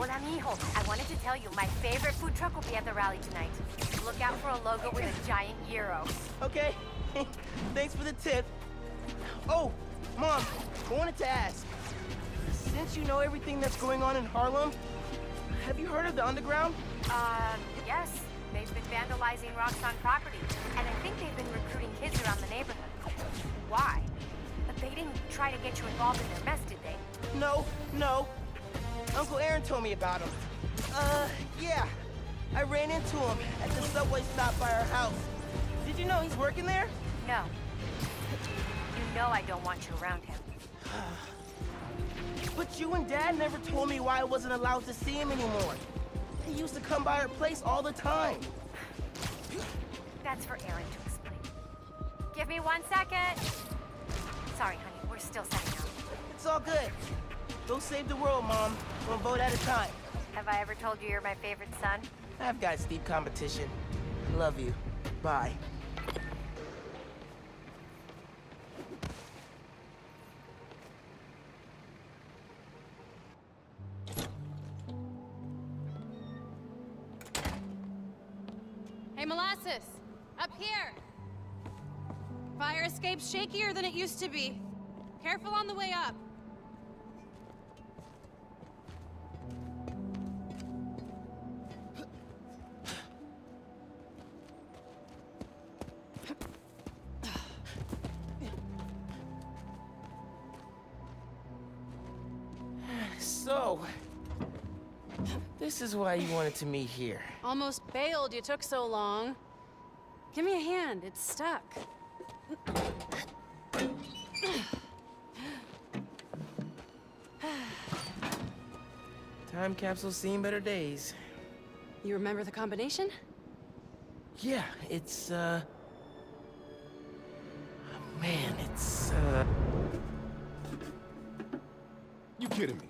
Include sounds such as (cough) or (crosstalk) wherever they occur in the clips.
Behold, I wanted to tell you my favorite food truck will be at the rally tonight. Look out for a logo with a giant gyro. Okay. (laughs) Thanks for the tip. Oh, Mom, I wanted to ask. Since you know everything that's going on in Harlem, have you heard of the Underground? Uh, yes. They've been vandalizing Roxxon property, and I think they've been recruiting kids around the neighborhood. Why? But they didn't try to get you involved in their mess, did they? No, no. Uncle Aaron told me about him. Uh, yeah. I ran into him at the subway stop by our house. Did you know he's working there? No. You know I don't want you around him. (sighs) But you and Dad never told me why I wasn't allowed to see him anymore. He used to come by our place all the time. (sighs) That's for Aaron to explain. Give me one second. Sorry, honey, we're still setting up. It's all good. Go save the world, Mom. One vote at a time. Have I ever told you you're my favorite son? I've got steep competition. Love you. Bye. Hey, Molasses! Up here! Fire escape's shakier than it used to be. Careful on the way up. So, this is why you wanted to meet here. Almost bailed you took so long. Give me a hand, it's stuck. Time capsule's seen better days. You remember the combination? Yeah, it's, uh... oh, Man, it's, uh... You kidding me?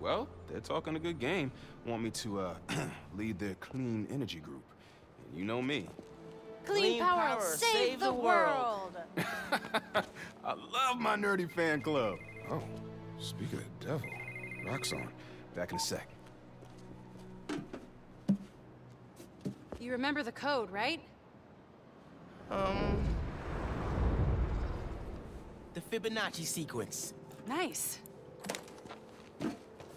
Well, they're talking a good game. Want me to, uh, (clears throat) lead their clean energy group. And you know me. Clean, Clean power, power, save, the, world. (laughs) I love my nerdy fan club. Oh, speak of the devil. Roxxon. Back in a sec. You remember the code, right? Um... The Fibonacci sequence. Nice.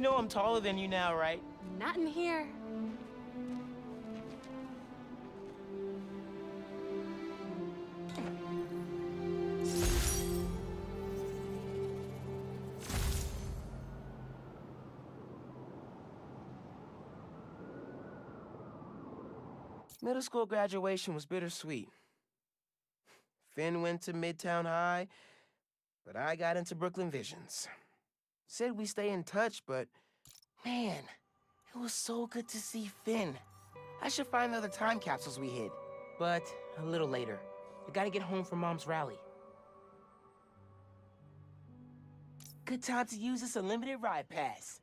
You know I'm taller than you now, right? Not in here. Middle school graduation was bittersweet. Phin went to Midtown High, but I got into Brooklyn Visions. Said we stay in touch, but man, it was so good to see Phin. I should find the other time capsules we hid, but a little later. I gotta get home for Mom's rally. Good time to use this unlimited ride pass.